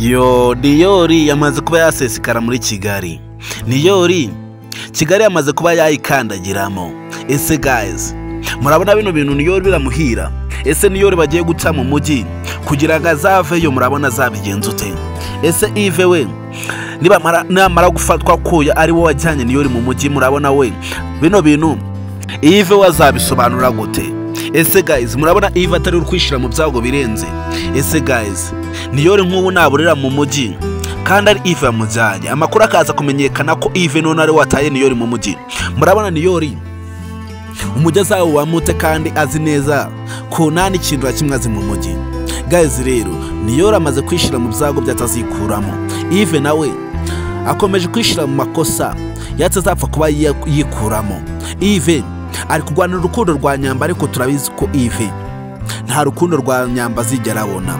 yo niyori yamaze kuba yasesekara muri kigali. Niyori kigali yamaze kuba yayikandagiramo. Ese gayizi murabona bino bintu niyori biramuhira? Ese niyori bagiye guca mu mujyi kugira ngo azaveyo murabona azabigenza ute? Ese ive we namara gufatwa ko ari we wajyanye niyori mu mujyi murabona we? Bino bintu ive we azabisobanura gute? Ese gayizi murabona ive atari uri kwishyira mu byago birenze. Ese gayizi niyori nk'ubu naburira mu mujyi kandi ari ive yamujyanye amakuru akaza kumenyekana ko ive none ari wataye niyori mu mujyi murabona niyori umujyi azawubamute kandi azi neza ko nta n'ikintu na kimwe azi mu mujyi gayizi rero niyori amaze kwishyira mu byago byatazikuramo. Ive nawe akomeje kwishyira mu makosa yatazapfa kuba yikuramo. Ive ari kurwanira urukundo rwa nyamba ariko turabizi ko ive nta rukundo rwa nyamba azigera abona.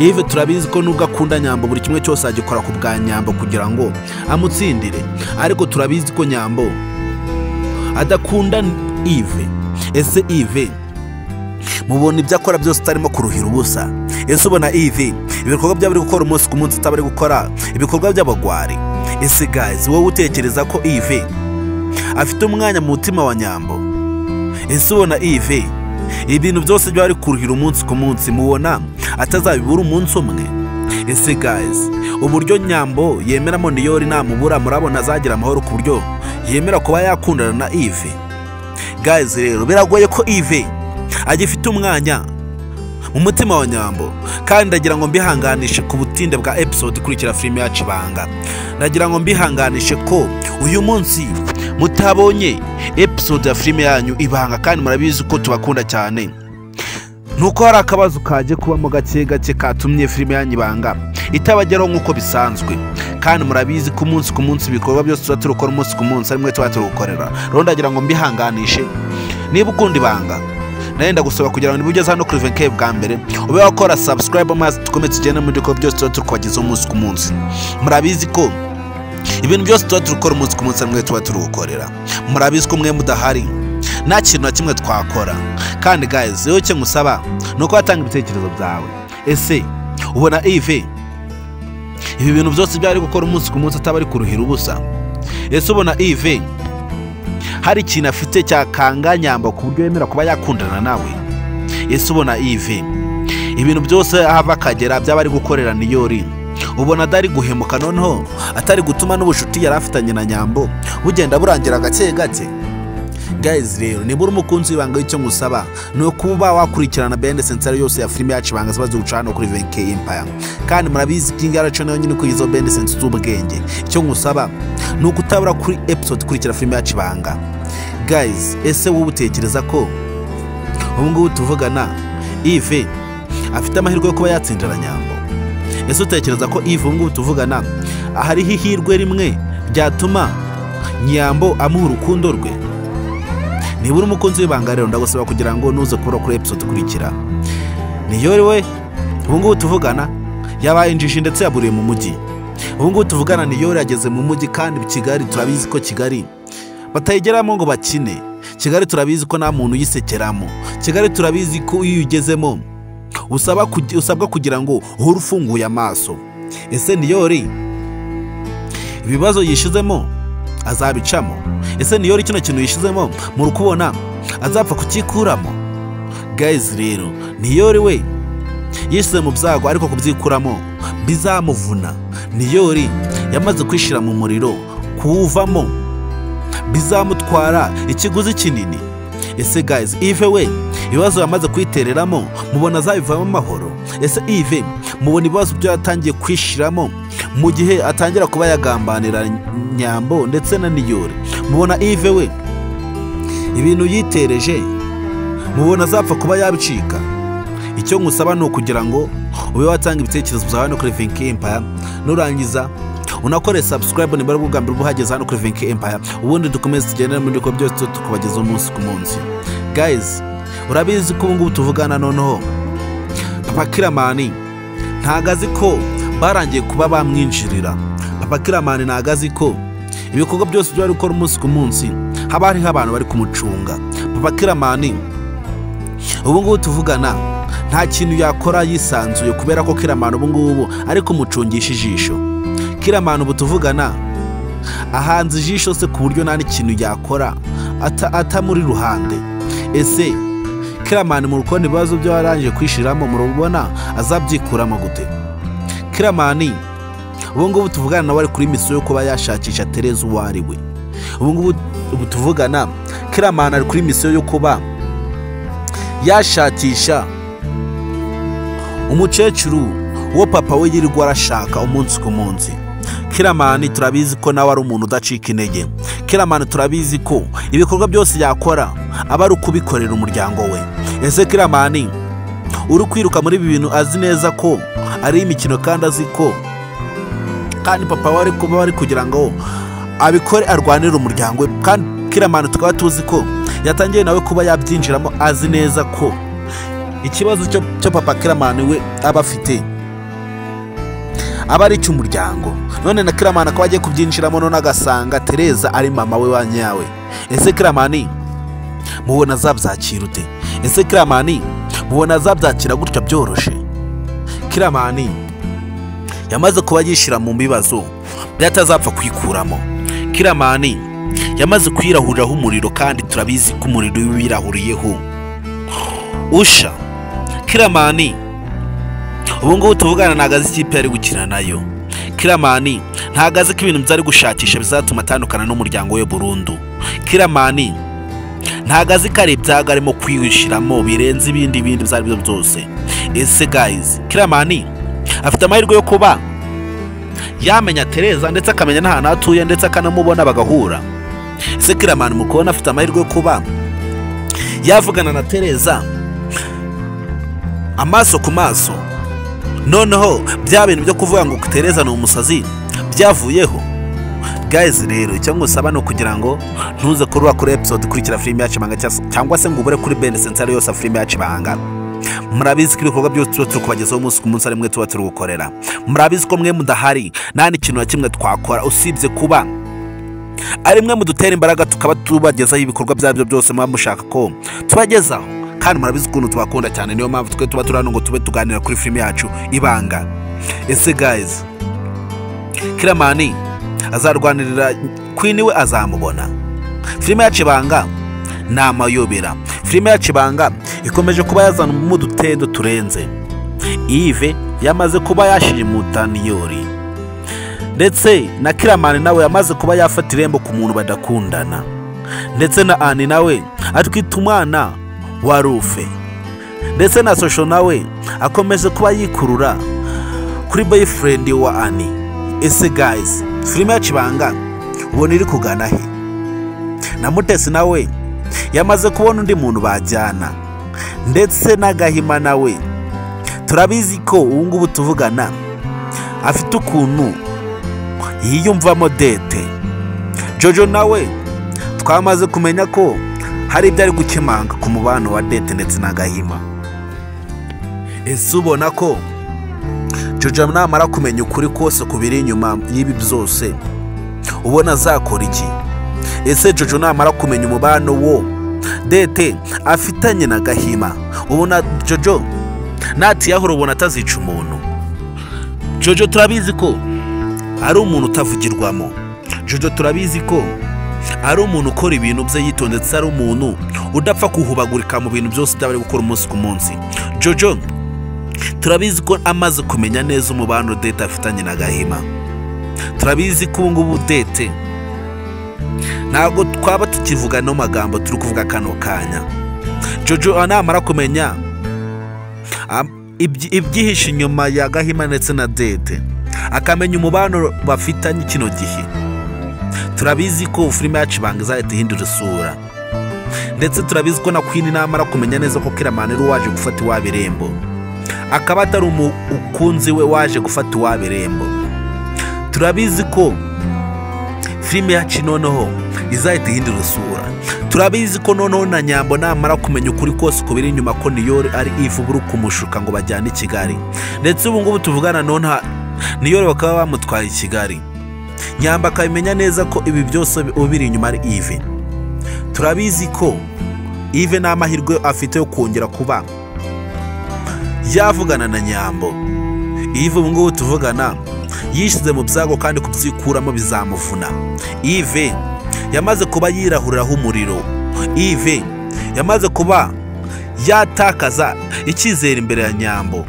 Ive turabizi ko nubwo akunda nyambo buri kimwe cyose agikora ku bwa nyambo kugira ngo amutsindire. Ariko turabizi ko nyambo adakunda ive ese ive mubona ibyo akora byose utarimo kuruhira ubusa? Ese ubona ive ibikorwa byaba ari gukora umunsi ku munsi utaba ari gukora? Ibikorwa by'abagwari? Ese gayizi wowe utekereza ko ive afite umwanya mu mutima wa nyambo? Ese ubona ive ibintu byose byaba ari kuruhira umunsi ku munsi mubona atazabibura umunsi umwe? Ese gayizi uburyo nyambo yemeramo niyori namubura murabona azagira amahoro ku buryo yemera kuba yakundana na ive gayizi rero biragoye ko ive agifite umwanya mu mutima wa nyambo kandi ndagira ngo mbihanganishe ku butinde bwa episode ikurikira filime yacu ibanga ndagira ngo mbihanganishe ko uyu munsi mutabonye episode ya filime yanyu ibanga kandi murabizi ko tubakunda cyane. Nuko hari akabazo kaje kubamo gake gake katumye filime yanyu ibanga. Itabageraho nk'uko bisanzwe. Kandi murabizi ko umunsi ku munsi ibikorwa byose tuba turukora umunsi ku munsi ari mwe tuba turukorera. Rero ndagira ngo mbihanganishe. Niba ukunda ibanga nenda gusaba kugira ngo ugeze hano kuri venke bwa mbere ube wakora subscribe maze dukomeze tugende mu bikorwa byose tuba turi kubagezaho umunsi ku munsi. Murabizi ko ibintu byose tuba turukora umunsi ku munsi ari mwe tuba turukorera. Murabizi ko mwe mudahari? Nta kintu na kimwe twakora. Kandi gayizi rero icyo ngusaba ni uko watanga ibitekerezo byawe. Ese ubona ive ibi bintu byose byari gukora umunsi ku munsi ataba ari kuruhira ubusa? Ese ubona ive hari ikintu afite cyakanga nyamba ku buryo yemera kuba yakundana nawe? Ese ubona ive ibintu byose aho ava akagera byaba ari gukorera niyori ubona adari guhemuka noneho atari gutuma n'ubucuti yari afitanye na nyambo bugenda burangira gake gake. Gayizi rero niba uri umukunzi w'ibanga y'icyo ngusaba ni ukuba wakurikirana bende sensari yose ya filime yacu ibanga ziba ziwuca hano kuri venke empire. Kandi murabizi ko ingi yaracu na yo nyine kuri izo bende sensi z'ubwenge. Icyo ngusaba ni uko utabura kuri episode ikurikira filime yacu ibanga. Gayizi ese wowe utekereza ko ubu ngubu tuvugana ive afite amahirwe yo kuba yatsindira nyambo? Ese utekereza ko ive ubu ngubu tuvugana hariho ihirwe rimwe ryatuma nyambo amuha urukundo rwe. Niba uri umukunzi w'ibanga rero ndagusaba kugira ngo nuze kubura kuri episode ikurikira. Niyori we ubu ngubu tuvugana yabaye injiji ndetse yaburiye mu mujyi ubu ngubu tuvugana niyori yageze mu mujyi kandi kigali turabizi ko kigali batayigeramo ngo bakine. Kigali turabizi ko nta muntu uyisekeramo. Kigali turabizi ko iyo uyigezemo usabwa kugira ngo uhore ufunguye amaso. Ese niyori ibibazo yishizemo azabicamo. Ese niyori kino kintu yishizemo? Muri kubona azapfa kucyikuramo gayizi rero niyori we yishyize mu byago ariko kubyikuramo bizamuvuna. Niyori yamaze kwishyira mu muriro kuwuvamo bizamutwara ikiguzi kinini. Ese gayizi ive we ibibazo yamaze kwitereramo mubona azabivamo amahoro. Ese ive mubona ibibazo byo yatangiye kwishyiramo mu gihe atangira kuba yagambanira nyambo ndetse na niyori. Mubona ive we ibintu yitereje mubona azapfa kuba yabicika. Icyo ngusaba ni ukugira ngo ube watanga ibitekerezo byawe hano kuri venke empire nurangiza. Unakore subscribe niba ari ubwa mbere uba uhageze hano kuri venke empire. Ubundi dukomeze tugendere muri bikorwa byose tukubagezaho umunsi ku munsi. Gayizi urabizi ko ubu ngubu tuvugana noneho? Papa kiramani ntago azi ko barangiye kuba bamwinjirira. Papa kiramani ntago azi ko ibikorwa byose byo gukora umunsi ku munsi haba hariho abantu bari kumucunga. Papa kiramani ubu ngubu tuvugana nta kintu yakora yisanzuye kubera ko kiramani ubu ngubu ari kumucungisha ijisho. Kiramani ubu tuvugana ahanze ijisho se ku buryo nta n'ikintu yakora. Ata- atamuri ruhande. Ese kiramani mu rukundo ibibazo byo yarangije kwishyiramo murabona azabyikuramo gute? Kiramani ubu ngubu tuvugana nawe ari kuri misiyo yo kuba yashakisha tereza uwo ari we. Ubu ngubu ubu tuvugana kiramani ari kuri misiyo yo kuba yashakisha umukecuru uwo papa we yirirwa arashaka umunsi ku munsi. Kiramani turabizi ko nawe ari umuntu udacika intege. Kiramani turabizi ko ibikorwa byose yakora aba ari ukubikorera umuryango we. Ese kiramani uri kwiruka muri ibi bintu azi neza ko ari imikino kandi azi ko kandi papa we ari kuba ari kugira ngo abikore arwanire umuryango we. Kandi kiramani tukaba tuzi ko yatangiye nawe kuba yabyinjiramo azi neza ko ikibazo cyo papa kiramani we aba afite aba ari icy'umuryango none na kiramani akaba agiye kubyinjiramo none agasanga tereza ari mama we wa nyawe. Ese kiramani mubona azabyakira ute? Ese kiramani mubona azabyakira gutya byoroshye? Kiramani yamaze kuba yishyira mu bibazo byatazapfa kwikuramo. Kiramani yamaze kwirahuriraho umuriro kandi turabizi ko umuriro uba wirahuriyeho usha. Kiramani ubu ngubu tuvugana ntabwo azi ikipe yari gukina na yo. Kiramani ntabwo azi ko ibintu byari gushakisha bizatuma atandukana n'umuryango we burundu. Kiramani ntabwo azi ko ari ibyago arimo kwishyiramo birenze ibindi bindi ibyo ari byo byose. Ese gayizi kiramani afite amahirwe yo kuba? Yamenya tereza ndetse akamenya n'ahantu atuye ndetse akanamubona bagahura. Ese kiramani mu kubona afite amahirwe yo kuba? Yavugana na tereza. Amaso ku maso. Noneho bya bintu byo kuvuga ngo tereza ni umusazi byavuyeho. Gayizi rero icyo ngusaba ni ukugira ngo ntuze kurura kuri episode ikurikira filime yacu ibanga cyangwa se ngo ubure kuri bende sensari yose filime yacu ibanga murabizi ko ibikorwa byose tuba turi kubagezaho umunsi ku munsi ari mwe tuba turi gukorera. Murabizi ko mwe mudahari nta n'ikintu na kimwe twakora usibye kuba ari mwe mudutera imbaraga tukaba tubagezaho ibikorwa byabyo byose muba mushaka ko tubagezaho. Kandi murabizi ukuntu tubakunda cyane. Niyo mpamvu twe tuba turi hano ngo tube tuganira kuri filime yacu ibanga. Ese gayizi kiramani azarwanirira kwini we azamubona. Filime yacu ibanga ni amayobera. Filime yacu ibanga ikomeje kuba yazanamo udutendo turenze. Ive yamaze kuba yashimuta niyori ndetse na kiramani nawe yamaze kuba yafata irembo ku muntu badakundana. Ndetse na ani nawe atwita umwana wa rufe ndetse na sosho nawe akomeje kuba yikurura kuri boyfriend wa ani ese gayizi filime yacu ibanga ubona iri kugana he? Na mutesi nawe yamaze kubona undi muntu bajyana. Ndetse n'agahima nawe turabizi ko ubu ngubu tuvugana afite ukuntu yiyumvamo dete jojo nawe twamaze kumenya ko hari ibyo ari gukemanga ku mubano wa dete ndetse n'agahima ese ubona ko jojo namara kumenya ukuri kose ku biri inyuma y'ibi byose ubona azakora iki? Ese jojo namara kumenya umubano wo dete afitanye na gahima ubona jojo natiyahura ubona atazica umuntu? Jojo turabizi ko ari umuntu utavugirwamo. Jojo turabizi ko ari umuntu ukora ibintu bye yitonze ndetse ari umuntu udapfa kuhubagurika mu bintu byose byaba ari gukora umunsi ku munsi. Jojo turabizi ko amaze kumenya neza umubano dete afitanye na gahima. Turabizi ko ubu ngubu ntabwo twaba tukivuga ano magambo turi kuvuga kano kanya. Jojo namara kumenya ibyihishe inyuma ya gahima ndetse na dete akamenya umubano bafitanye kino gihe. Turabizi ko filime yacu ibanga izahita ihindura isura. Ndetse turabizi ko na kwini namara kumenya neza ko kiramani ari uwaje gufata iwabo irembo akaba atari umukunzi we waje gufata iwabo irembo turabizi ko filime yacu noneho izahita ihindura isura. Turabizi ko noneho na nyambo namara kumenya ukuri kose ku biri inyuma ko niyore ari ivu buri kumushuka ngo bajyane i kigali. Ndetse ubu ngubu tuvugana none niyore bakaba bamutwaye i kigali. Nyamba akabimenya neza ko ibi byose biri inyuma ari ive turabizi ko ive nta mahirwe afite yo kongera kuba. Yavugana na nyambo. Ive ubu ngubu tuvugana yishyize mu byago kandi kubyikuramo bizamuvuna. Ive yamaze kuba yirahuriraho umuriro. Ive yamaze kuba yatakaza icyizere imbere ya nyambo.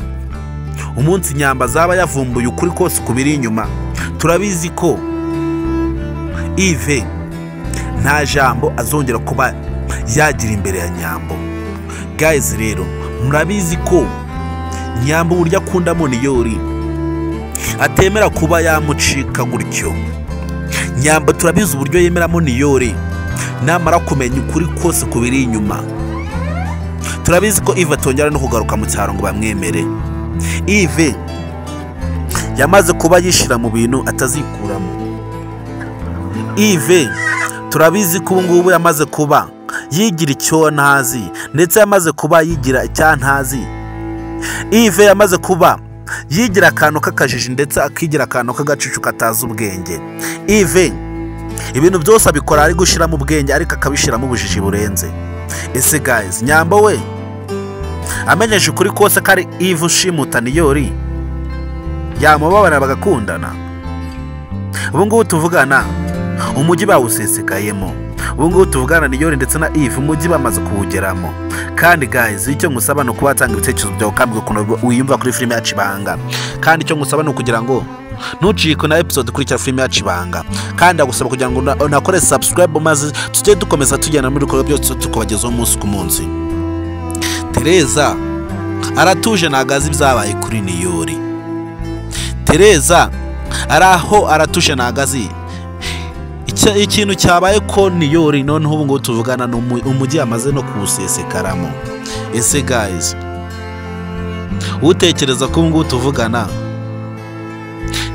Umunsi nyamba azaba yavumbuye ukuri kose ku biri inyuma. Turabizi ko ive nta jambo azongera kuba yagira imbere ya nyambo. Gayizi rero murabizi ko nyambo uburyo akundamo niyori atemera kuba yamucika gutyo. Nyamba turabizi uburyo yemeramo niyori namara kumenya ukuri kose ku biri inyuma. Turabizi ko ive atongera no kugaruka mu cyaro ngo bamwemere. Ive yamaze kuba yishyira mu bintu atazikuramo. Ive turabizi ko ubu ngubu yamaze kuba yigira icyo ntazi ndetse yamaze kuba yigira icya ntazi. Ive yamaze kuba yigira akantu k'akajiji ndetse akigira akantu k'agacucu katazi ubwenge. Ive ibintu byose abikora ari gushyiramo ubwenge ariko akabishyiramo ubujiji burenze. Ese gayizi nyambo we? Amenyeje ukuri kose ko ari ive ushimuta niyori yamubabarira bagakundana. Ubu ngubu tuvugana umujyi bawusesekayemo ubu ngubu tuvugana niyori ndetse na ive umujyi bamaze kuwugeramo. Kandi gayizi icyo ngusaba ni ukuba watanga ibitekerezo byawe kandi ukuntu wiyumva kuri filime yacu ibanga kandi icyo ngusaba ni ukugira ngo ntucike na episode ikurikira filime yacu ibanga kandi agusaba kugira ngo unakore subscribe maze tujye dukomeza tugenda muri ibikorwa byose tukubagezaho umunsi ku munsi. Tereza aratuje ntabwo azi ibyabaye kuri niyori tereza ari aho aratuje ntabwo azi ikintu cyabaye ko niyori noneho ubu ngubu tuvugana umujyi yamaze no kuwusesekaramo. Ese gayizi utekereza ko ubu ngubu tuvugana?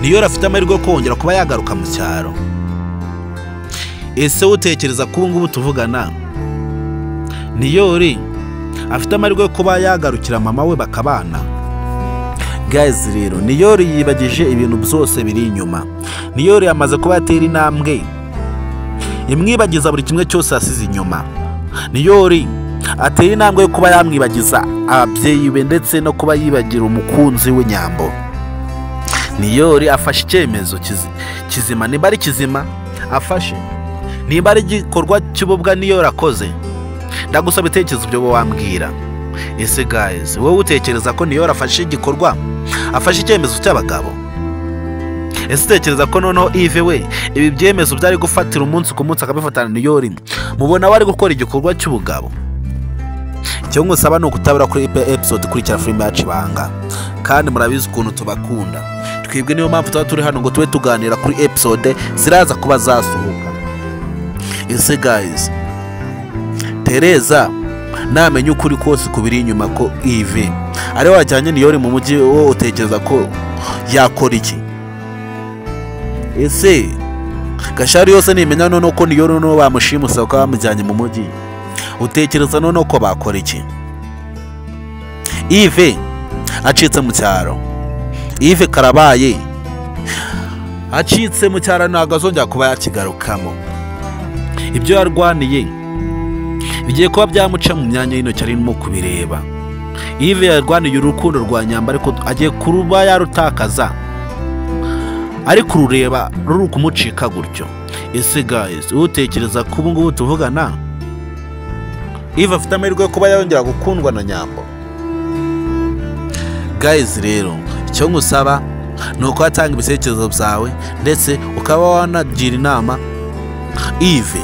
Niyori afite amahirwe yo kongera kuba yagaruka mu cyaro. Ese utekereza ko ubu ngubu tuvugana? Niyori afite amahirwe yo kuba yagarukira mama we bakabana. Gayizi rero niyori yibagije ibintu byose biri inyuma. Niyori yamaze kuba yatera intambwe imwibagiza buri kimwe cyose yasize inyuma. Niyori atera intambwe yo kuba yamwibagiza ababyeyi be ndetse no kuba yibagira umukunzi we nyambo. Niyori afashe icyemezo kizima. Niba ari kizima afashe. Niba ari igikorwa cy'ububwa niyori akoze ndagusaba ibitekerezo byo wambwira. Ese gayizi wowe utekereza ko niyori afashe igikorwa? Afashe icyemezo cy'abagabo ese utekereza ko noneho ive we ibi byemezo byari gufatira umunsi ku munsi akabifatana niyori mubona we ari gukora igikorwa cy'ubugabo? Icyo ngusaba ni ukutabura kuri episode ikurikira filime yacu ibanga kandi murabizi ukuntu tubakunda. Twebwe niyo mpamvu tuba turi hano ngo tube tuganira kuri episode ziraza kuba zasohoka ese gayizi tereza namenya ukuri kose ku biri inyuma ko ive ari wajyanye niyori mu mujyi wo utekereza ko yakora iki? Ese gashari yose nimenya noneho ko niyori noneho bamushimusa bakaba bamujyanye mu mujyi utekereza noneho ko bakora iki? Ive acitse mu cyaro. Ive karabaye. Acitse mu cyaro ntabwo azongera kuba yakigarukamo. Ibyo yarwaniye bigiye kuba byamuca mu myanya y'intoki arimo kubireba. Ive yarwaniye urukundo rwa nyamba ariko agiye kuruba yarutakaza. Ari kurureba ruri kumucika gutyo. Ese gayizi utekereza ko ubu ngubu tuvugana? Ive afite amahirwe yo kuba yongera gukundwa na nyambo. Gayizi rero icyo ngusaba ni uko watanga ibitekerezo byawe ndetse ukaba wanagira inama. Ive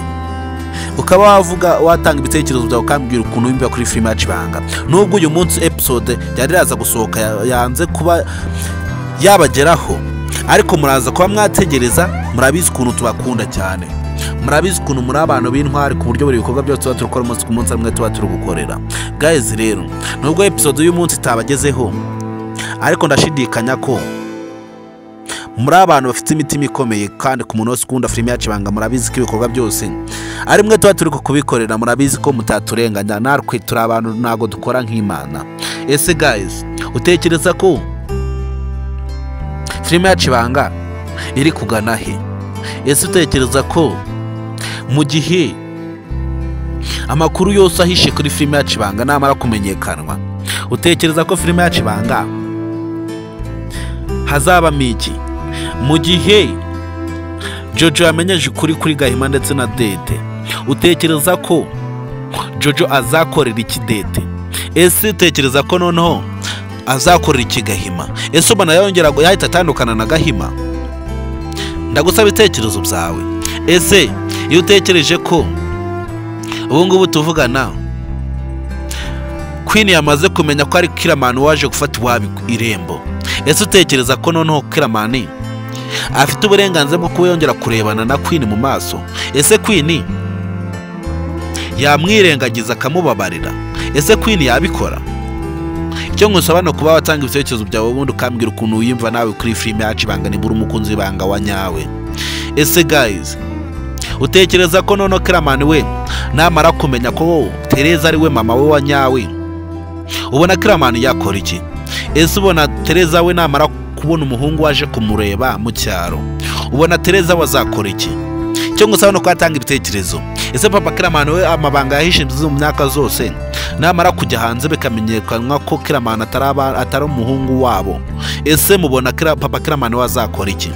ukaba wavuga watanga ibitekerezo byawe ukambwira ukuntu wumva kuri filime yacu ibanga nubwo uyu munsi episode yari iraza gusohoka yanze kuba yabageraho. Ariko muraza kuba mwategereza murabizi ukuntu tubakunda cyane. Murabizi ukuntu muri abantu b'intwari ku buryo buri bikorwa byose tuba turi gukora umunsi ku munsi hamwe tuba turi gukorera. Gayizi rero nubwo episode y'umunsi itabagezeho ariko ndashidikanya ko muri abantu bafite imitima ikomeye kandi ku wese ukunda filime yacu ibanga murabizi ko ibikorwa byose ari mwe tuba turi kubikorera murabizi ko mutaturenganya. Natwe turi abantu ntabwo dukora nk'imana. Ese gayizi utekereza ko filime yacu ibanga iri kugana he? Ese utekereza ko mu gihe amakuru yose ahishe kuri filime yacu ibanga namara kumenyekanwa utekereza ko filime yacu ibanga hazabamo iki? Gihe jojo yamenyeje ukuri kuri gahima ndetse na dede utekereza ko jojo azakorera iki dede? Ese utekereza ko noneho azakorera iki gahima? Ese ubona yongera yahita atandukana na gahima? Ndagusaba ibitekerezo byawe. Ese iyo utekereje ko ubu ngubu tuvugana Queen yamaze kumenya ko ari kiramani waje gufata iwabo irembo? Ese utekereza ko noneho kiramani afite uburenganzira bwo kuba yongera kurebana na Queen mu maso. Ese Queen? Yamwirengagiza akamubabarira. Ese Queen yabikora? Icyo ngusaba ni ukuba watanga ibitekerezo byawe ubundi ukambwira ukuntu wiyumva nawe kuri filime yacu ibanga nibura umukunzi w'ibanga wa nyawe. Ese guys utekereza ko noneho kiramani we namara kumenya ko tereza ari we mama we wa nyawe? Ubona kiramani yakora iki? Ese ubona tereza we namara kubona umuhungu waje kumureba mu cyaro. Ubona tereza we azakora iki? Icyo ngusaba ni uko yatanga ibitekerezo? Ese papa kiramani we amabanga yahishe mu myaka zose? Namara kujya hanze bikamenyekana ko kiramani atari umuhungu wabo. Ese mubona papa kiramani we azakora iki?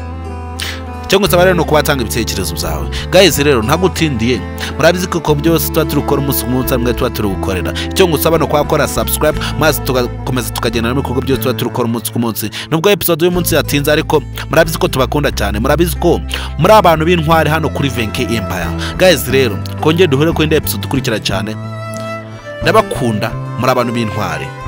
Icyo ngusaba rero ni ukuba watanga ibitekerezo byawe. Guys rero ntagutindiye. Murabizi ko byose tuba turi gukora umunsi ku munsi hamwe tuba turi gukorera. Icyo ngusaba ni ukuba wakora subscribe maze tugakomeza tukagendana n'ibikorwa byose tuba turi gukora umunsi ku munsi. Nubwo episode y'umunsi yatinze ariko murabizi ko tubakunda cyane. Murabizi ko muri abantu b'intwari hano kuri venke empire. Guys rero kongere duhure ku yindi episode ikurikira cyane. Ndabakunda muri abantu b'intwari.